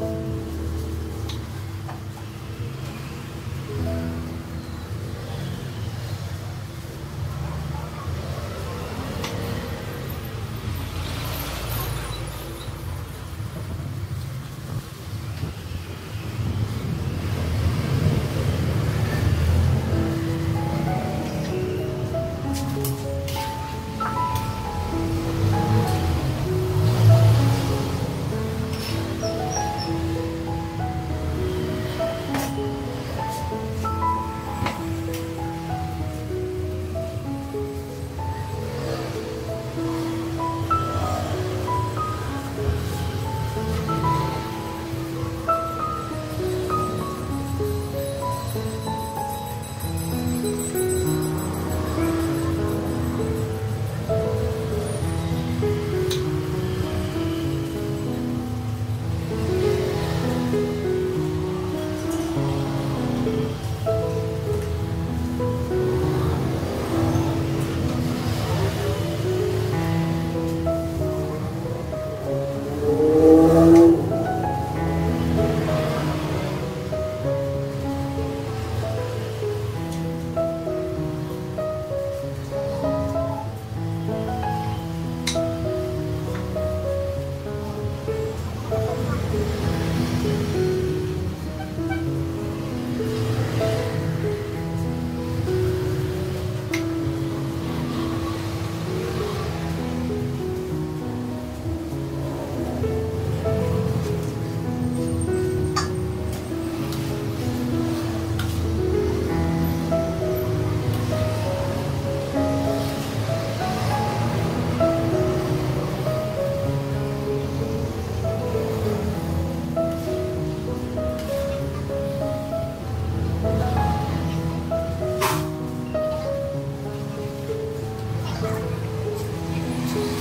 了。